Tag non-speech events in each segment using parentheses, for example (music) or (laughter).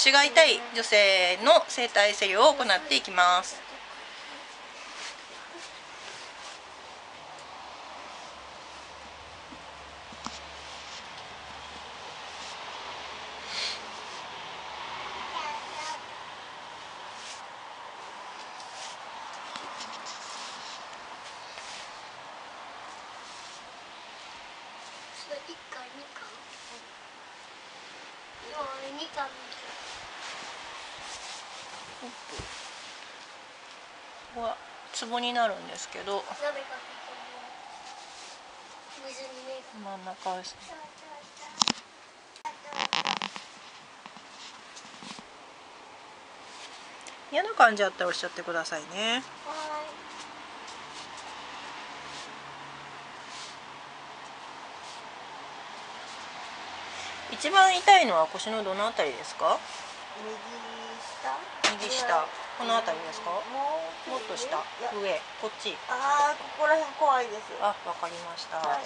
腰が痛い女性の整体整理を行っていきますそれ一巻二巻今俺二巻ここはツボになるんですけど。真ん中です。ね嫌な感じあったらおっしゃってくださいね。は一番痛いのは腰のどのあたりですか？右下。右下このあたりですか？もっと下？上？こっち？ああここら辺怖いです。あわかりました、はい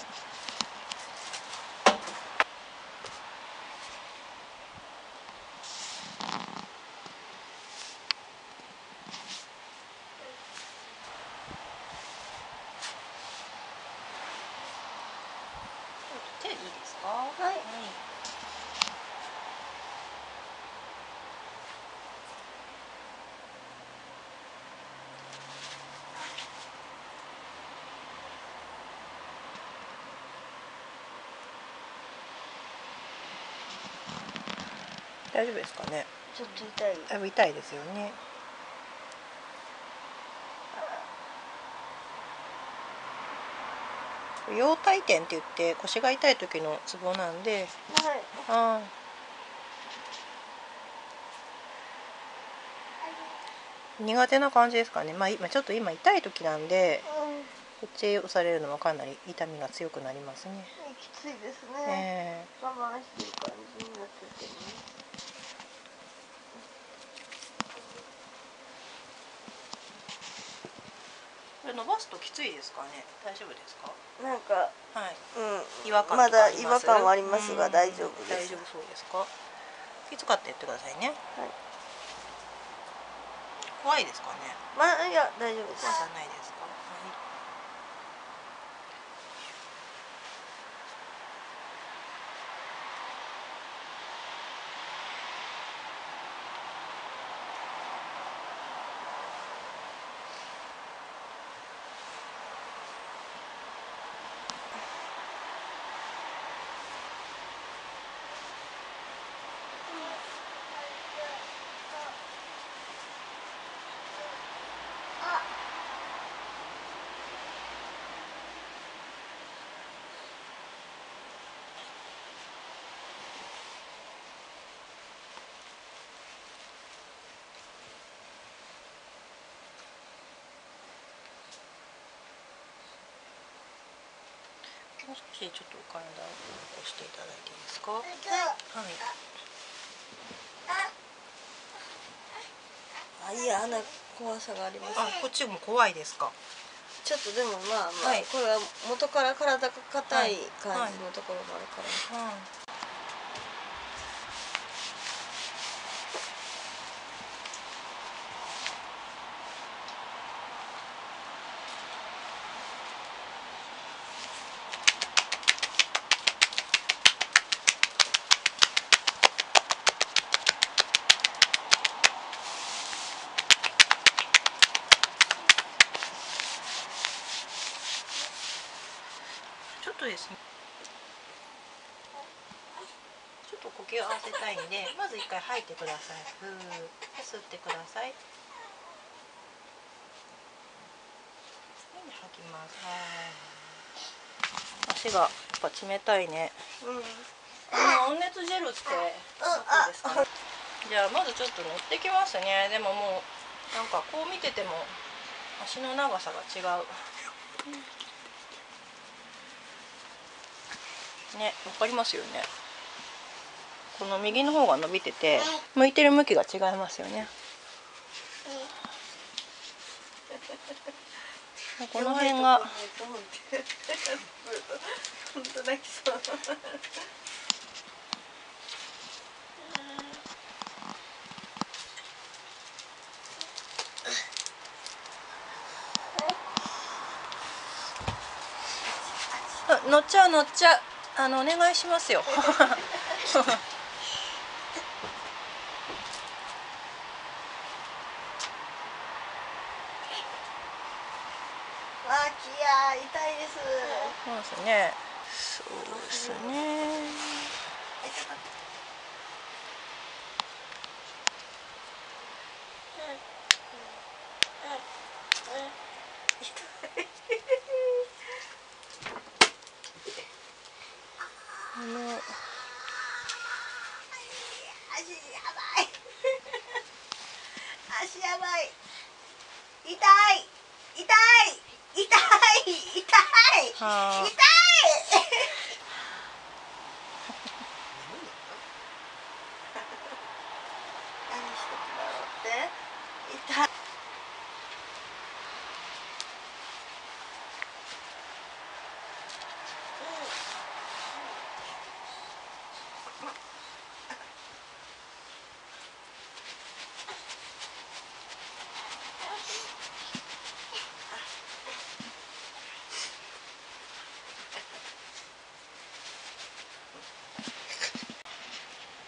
いですかはい大丈夫ですかね？ちょっと痛い。だいぶ痛いですよね。腰体点って言って腰が痛い時のツボなんではいあー苦手な感じですかねまあ今ちょっと今痛い時なんでうんこっち押されるのはかなり痛みが強くなりますね、きついですね、え我慢してる感じになっててねこれ伸ばすときついですかね？大丈夫ですか？なんかはい。うん。違和感まだ違和感はありますがうん大丈夫です。大丈夫そうですか？気遣ってやってくださいね。はい。怖いですかね？まあいや大丈夫です。ないですか、はいもう少しちょっとお体を起こしていただいていいですか？はい。あ嫌な怖さがあります。あこっちも怖いですか？ちょっとでもまあまあ、はい。これは元から体が硬いはい。感じのところもあるから、はい。ちょですね。ちょっと呼吸を合わせたいんでまず一回吐いてください。ふー。吸ってください。で吐きます？足がやっぱ冷たいね。うん。この温熱ジェルってどこですか？ねじゃあまずちょっと乗ってきますね。でももうなんかこう見てても足の長さが違うね分かりますよね。この右の方が伸びてて向いてる向きが違いますよね、この辺が。乗っちゃう乗っちゃう。あのお願いしますよ。わあきや痛いです。そうですね。そうですねあの。足やばい。(laughs) 足やばい。痛い。痛い。痛い。痛い。はあ。痛い何してんだろうって痛い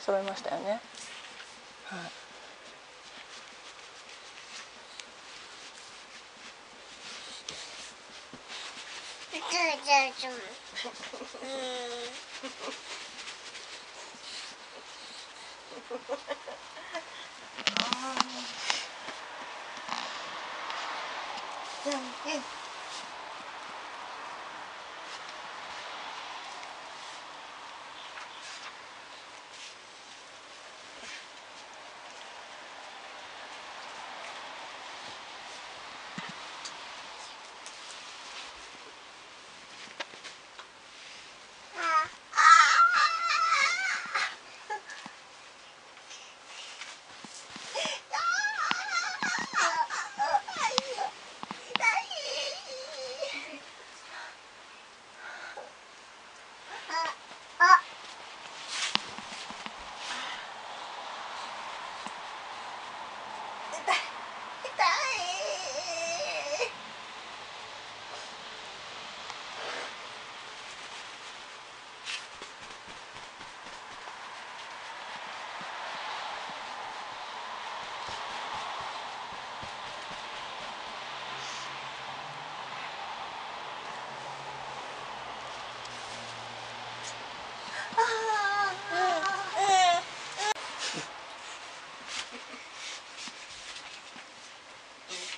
揃いましたよねはいうん。う (laughs) んい痛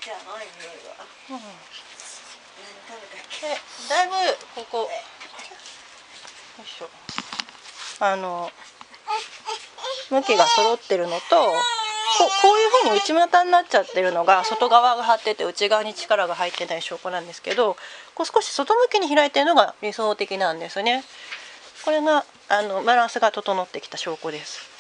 いじゃあい匂いはうん。何食べたっけだいぶここよいしょあの向きが揃ってるのとここういうふうに内股になっちゃってるのが外側が張ってて内側に力が入ってない証拠なん。ですけどこう少し外向きに開いてるのが理想的なん。ですねこれがあのバランスが整ってきた証拠です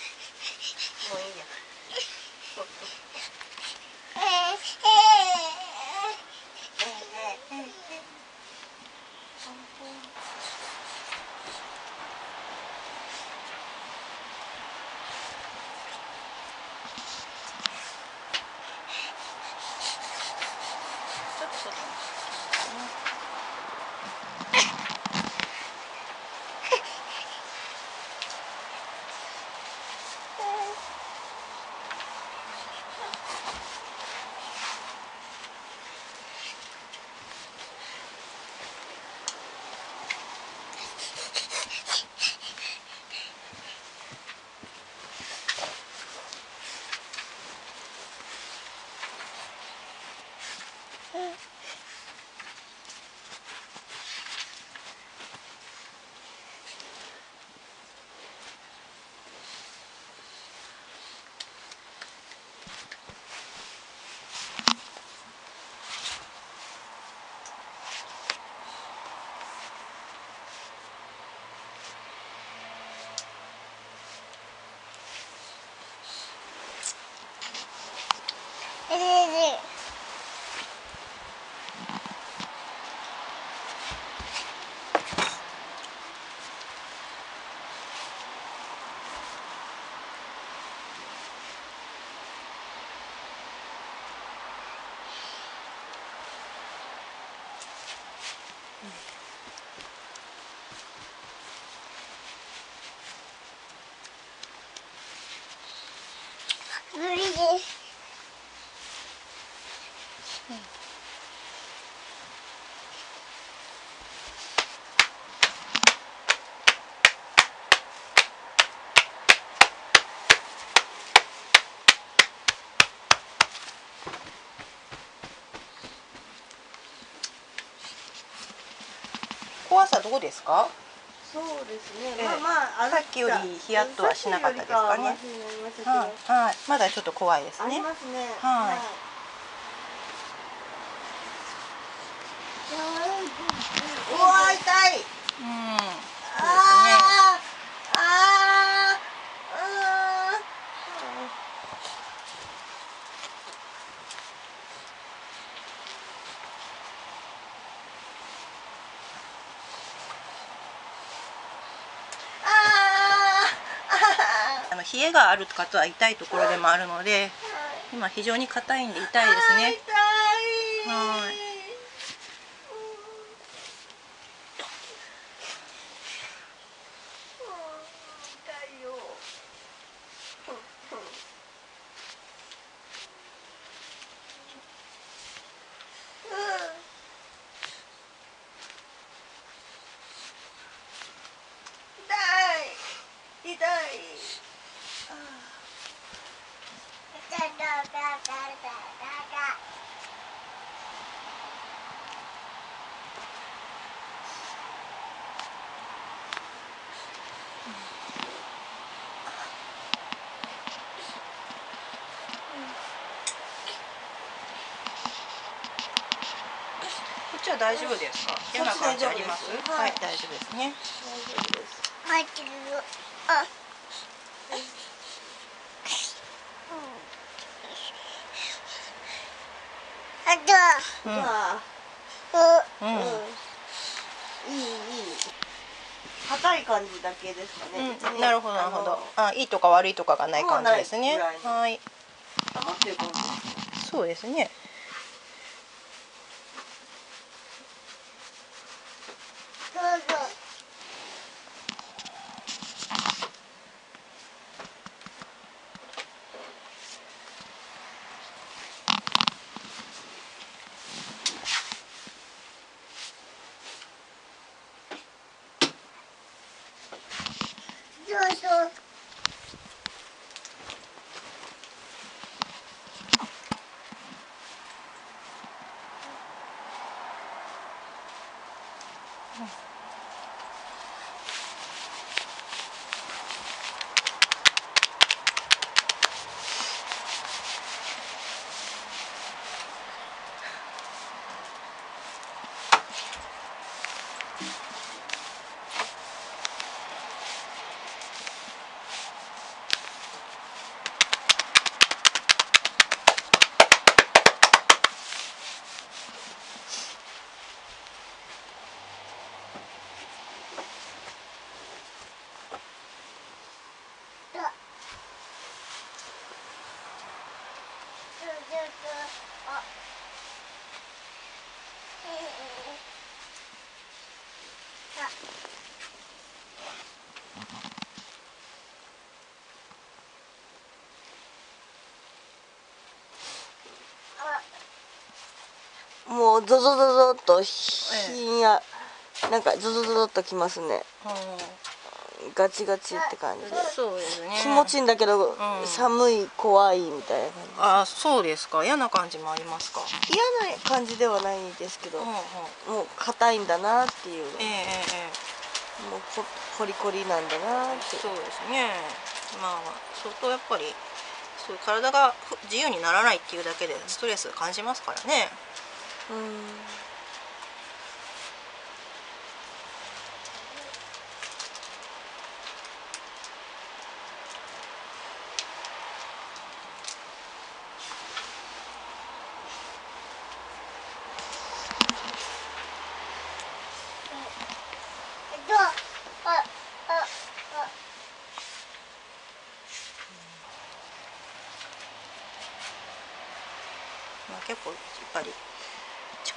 怖さどうですか？そうですね。ええ。まあまあさっきよりヒヤッとはしなかったですかね。はい、はい、まだちょっと怖いですね。ありますね。はいうわ痛い。うんそうですねああああああの冷えがある方は痛いところでもあるので今非常に硬いんで痛いですね。はいよ。痛い。痛い。こっちは大丈夫ですか？嫌な感じあります。こっち大丈夫です？はい大丈夫ですね。大丈夫です。入ってるよ。あ。あと。うん。うん、うん、いいいい硬い感じだけですかね、うん、なるほどなるほど。あのあいいとか悪いとかがない感じですね。はい。溜まってる感じそうですねどうぞ。どうぞ。もうゾゾゾゾっとひんや、なんかゾゾゾゾっときますね。ガチガチって感じで。そうですね。気持ちいいんだけど、ん。寒い怖いみたいな感あそうですか。嫌な感じもありますか？じ嫌な感じではないですけど、うんうん。もう硬いんだなっていう、えええええもうココリコリなんだなって。そうですね。まあ相当やっぱりそういう体がふ自由にならないっていうだけでストレス感じますからねう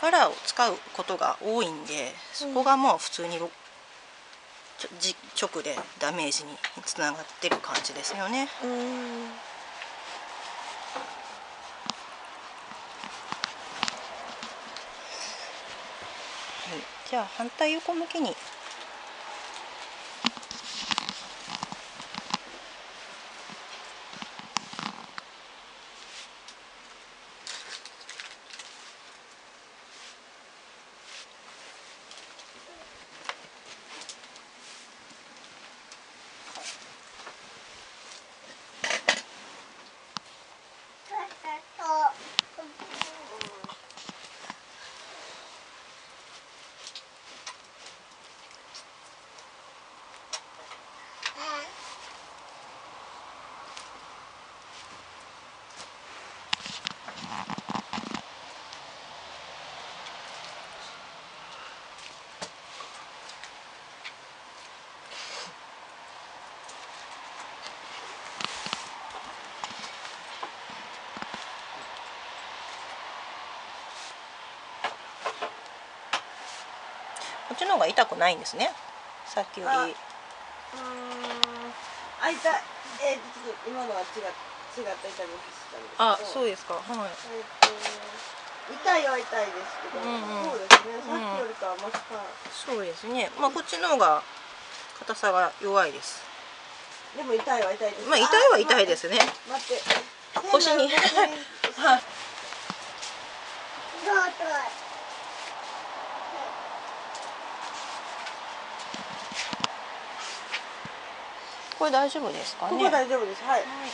力を使うことが多いんでそこがもう普通に直でダメージにつながってる感じですよね。うんじゃあ反対横向きにこっちの方が痛くないんですね。さっきよありうーん。あ痛い。えー、ちょっと今のは違う違った痛みをしたんですけど。あそうですか。はい。えー痛いは痛いですけど、うんうん。そうですね。さっきよりかはマシか、そうですね。まあこっちの方が硬さが弱いです。でも痛いは痛いです。まあ痛いは痛いですね。あ待って。腰に。(laughs) はいどうぞこれ大丈夫ですかね。ここ大丈夫です。はい。もう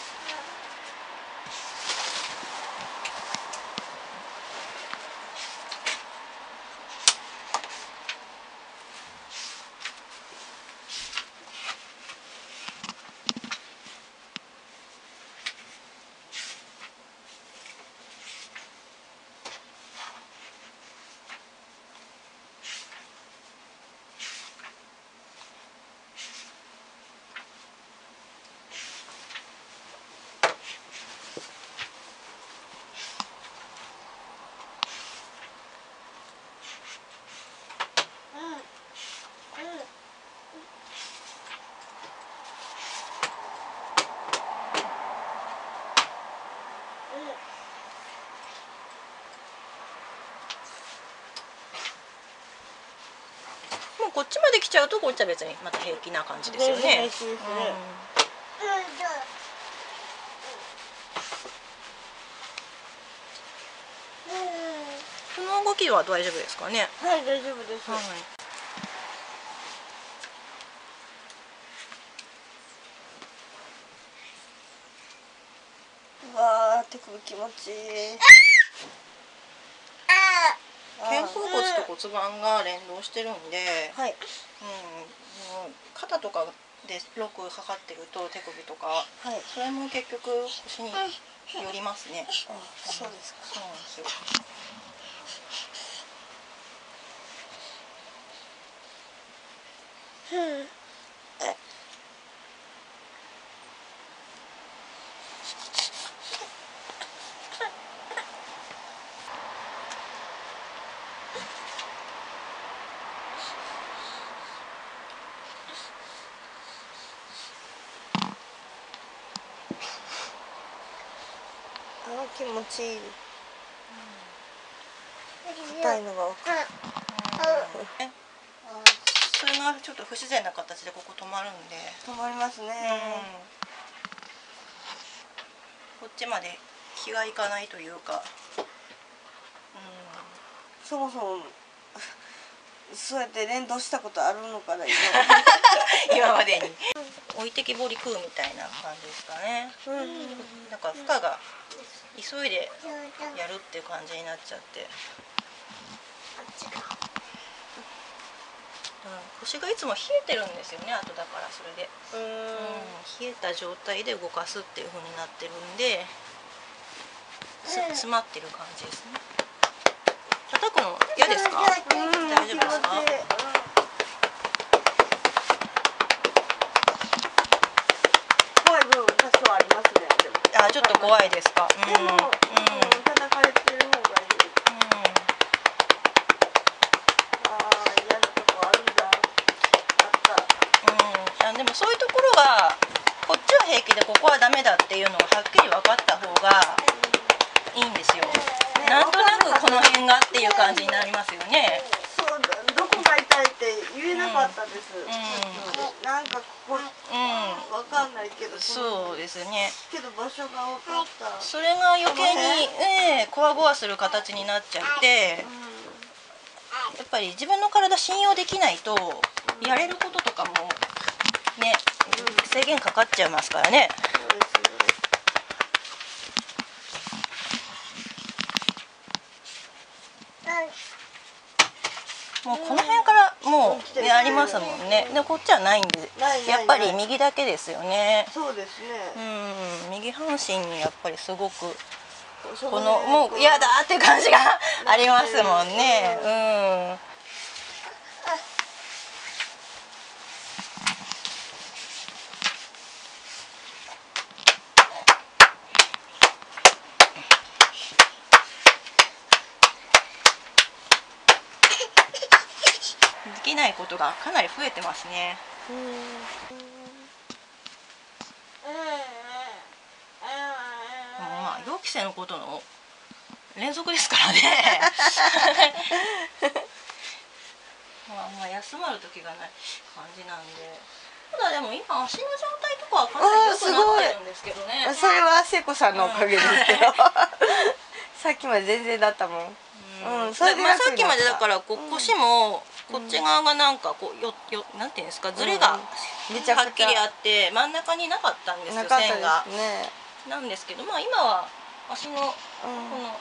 こっちまで来ちゃうとこっちは別にまた平気な感じですよね。この動きは大丈夫ですかね。はい大丈夫です、はい。うわー手首気持ちいい肩甲骨盤が連動してるんで、はいうん、もう肩とかでロックかかってると手首とか、はいそれも結局腰によりますね。あそうですかそうなんですよ。あ気持ちいい。痛いのが分かる。ねそれがちょっと不自然な形でここ止まるん。で、止まりますね、こっちまで気がいかないというか、そもそもそうやって連動したことあるのかな今 (laughs) 今までに。置いてきぼり食うみたいな感じですかね。うん。なんか負荷が急いでやるっていう感じになっちゃって、うん、腰がいつも冷えてるんですよね。あとだからそれで、ううん。ん冷えた状態で動かすっていう風になってるんで。す詰まってる感じですね。叩くの嫌ですか？うん怖いですか？うん。でも、うん。うん。叩かれてる方がいいああ嫌なとこあるん。だあったうん、うん、あでもそういうところがこっちは平気でここはダメだっていうのがはっきり分かった方がいいん。ですよなん。となくこの辺がっていう感じになりますよねが痛さいって言えなかったです、ん。ちょっとなんかここうん。わかんないけどそうですね。けど場所が分かった。それが余計に、ええこわごわする形になっちゃってやっぱり自分の体信用できないとやれることとかもね制限かかっちゃいますからね。そうですねもうこの辺からもうやりますもんね。でこっちはないんでやっぱり右だけですよね。そうですうね、ん。右半身にやっぱりすごくそこのもう嫌だっていう感じがありますもんね。(laughs) うんできないことがかなり増えてますね。まあ予期せぬことの連続ですからね。(laughs) まあまあ休まる時がない感じなんで。ただでも今足の状態とかはかなり良くなってるんですけどね。それは聖子さんのおかげですけど (laughs) さっきまで全然だったもん。うん。それでまあ、さっきまでだからこう腰もこっち側がなんかこうよよなんていうんですかズレがはっきりあって真ん中になかったんですよ線が。なんですけどまあ今は足のこうん、の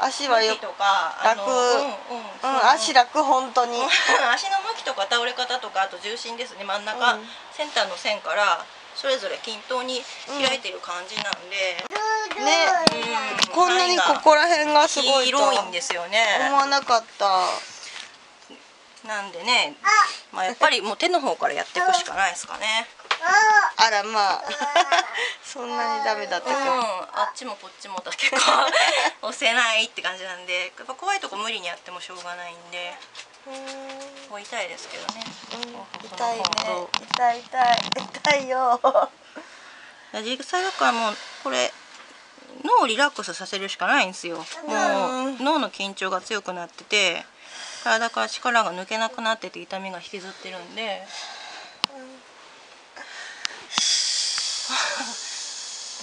足はよとかあの楽。うんうん。うん、足楽本当に。(laughs) 足の向きとか倒れ方とかあと重心ですね。真ん中、うん。センターの線からそれぞれ均等に開いてる感じなんで、ね。うん。こんなにここら辺がすごいと広いんですよね。思わなかったなんでね、まあ、やっぱりもう手の方からやっていくしかないですかね。あ。らまあ。(laughs) そんなにダメだったうんか、あっちもこっちもだけど (laughs) 押せないって感じなんでやっぱ怖いとこ無理にやってもしょうがないんでうん。もう痛いですけどね、痛いね。痛い痛い。痛いよ。実際だからもうこれ脳をリラックスさせるしかないんですよ。もう脳の緊張が強くなってて体から力が抜けなくなってて痛みが引きずってるんで。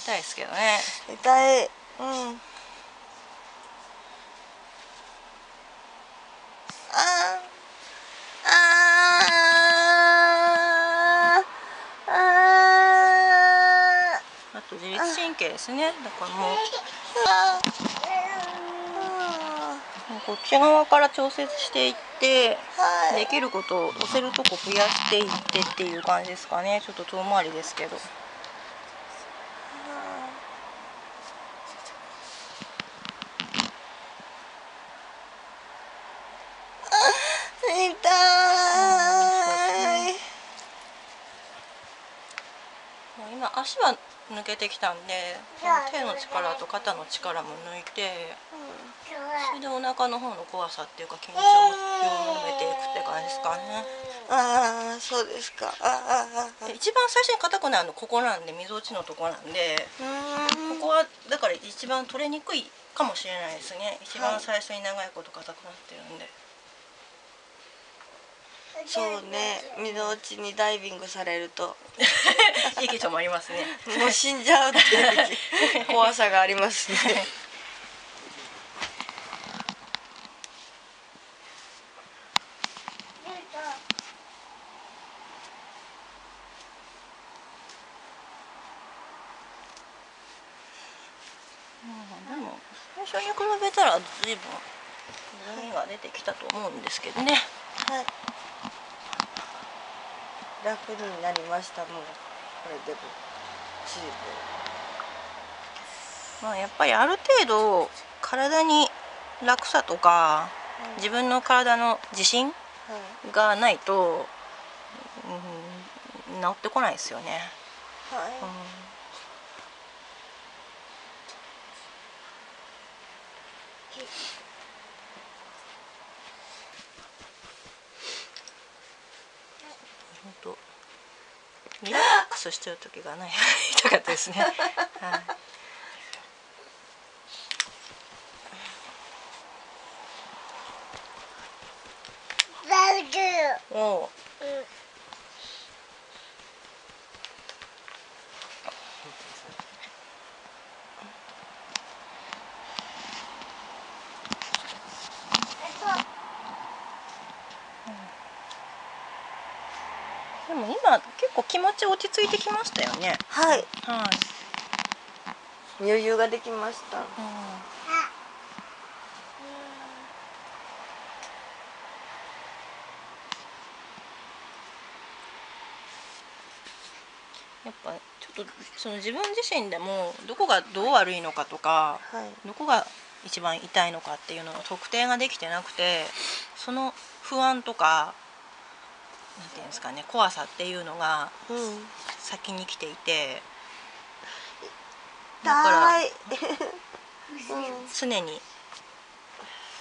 痛いですけどね。痛いうん。あー。あ自律神経ですね。だからもうこっち側から調節していってはい。できることを押せるとこ増やしていってっていう感じですかね。ちょっと遠回りですけど。痛い。もう今足は抜けてきたんで手の力と肩の力も抜いてそれでお腹の方の怖さっていうか緊張を緩めていくって感じですかね。ああそうですか。ああ一番最初に硬くなるのここなんでみぞおちのとこなん。でここはだから一番取れにくいかもしれないですね。一番最初に長いこと硬くなってるんで、そうね。みのうちにダイビングされると。息止まりますね。もう死んじゃうっていう (laughs) 怖さがありますねでも最初に比べたら随分波が出てきたと思うんですけどね。はい。楽になりましたもうこれでもチまあやっぱりある程度体に楽さとか自分の体の自信ーブがないと、うん、治ってこないですよね、はい、はい。うん本当リラックスしてる時がない (laughs) 痛かったですね。はい。バウジをでも今結構気持ち落ち着いてきましたよね。はい。はい、余裕ができました。うん。やっぱちょっとその自分自身でもどこがどう悪いのかとかはい。どこが一番痛いのかっていうのの特定ができてなくてその不安とかなんていうんですかね怖さっていうのがうん先に来ていてだから (laughs) 常に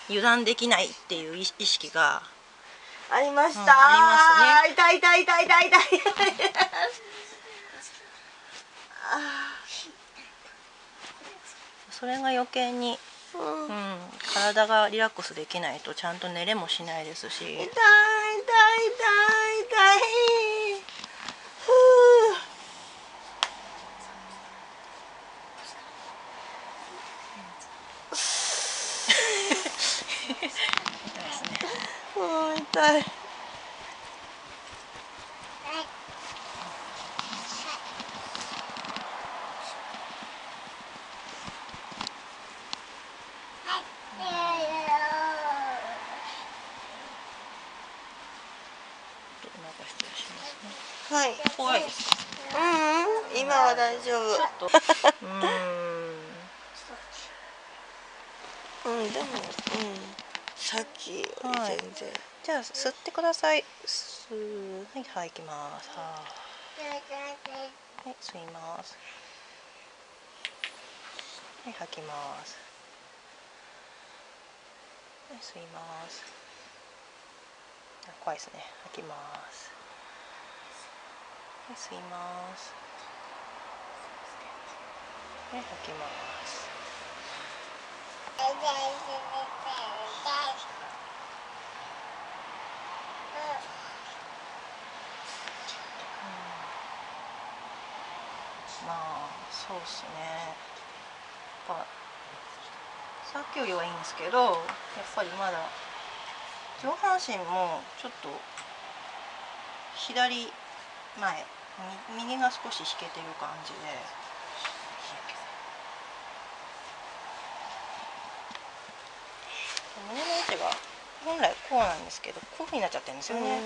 油断できないっていう意意識がありました、うんあり痛い痛い痛い痛い痛い。それが余計に、うん。うん、体がリラックスできないとちゃんと寝れもしないですし。痛い痛い痛い痛いふう痛いですねうん痛いちょっとなんか失礼しますねはい怖いですうんうん今は大丈夫ちょっとうーんうんでもうんさっきよりはい全然、じゃあ吸ってください。吸う。はいはい行きます。はい。吸います。はい吐きます。はい吸います。怖いですね。吐きます。はい吸います。はい吐きますまあそうっすね。やっぱさっきよりはいいんですけどやっぱりまだ上半身もちょっと左前右が少し引けてる感じで。胸の位置が本来こうなんですけどこういうふうになっちゃってるんですよね、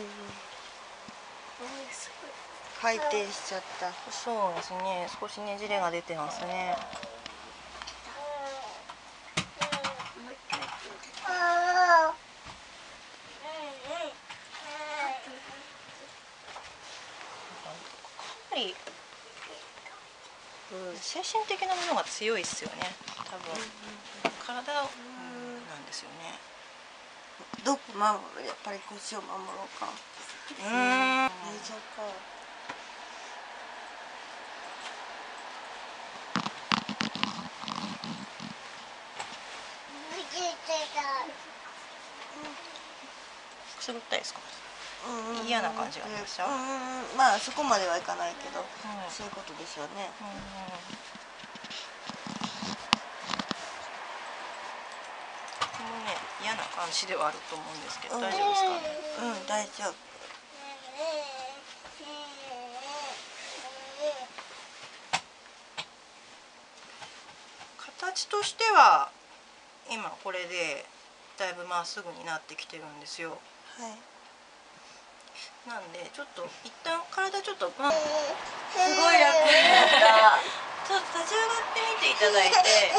回転しちゃった。そうですね。少しねじれが出てますね。かなり精神的なものが強いですよね。多分。体なんですよね。どこ守るやっぱり腰を守ろうか。うーん大丈夫かくすぐったいですかうんうん嫌な感じがありましたうんうんまあそこまではいかないけど、んそういうことでしょうねとてもね嫌な感じではあると思うんですけど大丈夫ですかねうん大丈夫形としては今これでだいぶまっすぐになってきてるんですよはい。なんでちょっと一旦体ちょっと、まあ、すごい楽になっちょっと立ち上がってみていただいて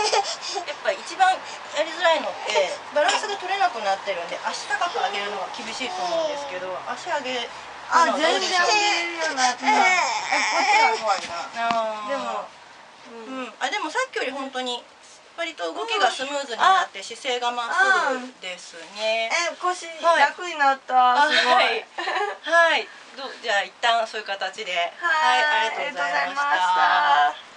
やっぱ一番やりづらいのってバランスが取れなくなってるんで足高く上げるのが厳しいと思うんですけど足上げあ全然上げれるようになっこっちが怖いな。でもうん、あでもさっきより本当に割と動きがスムーズになって姿勢がまっすぐですね。え腰はい。楽になった、あすごい、はい、はい、じゃあ一旦そういう形で、はい。ありがとうございました。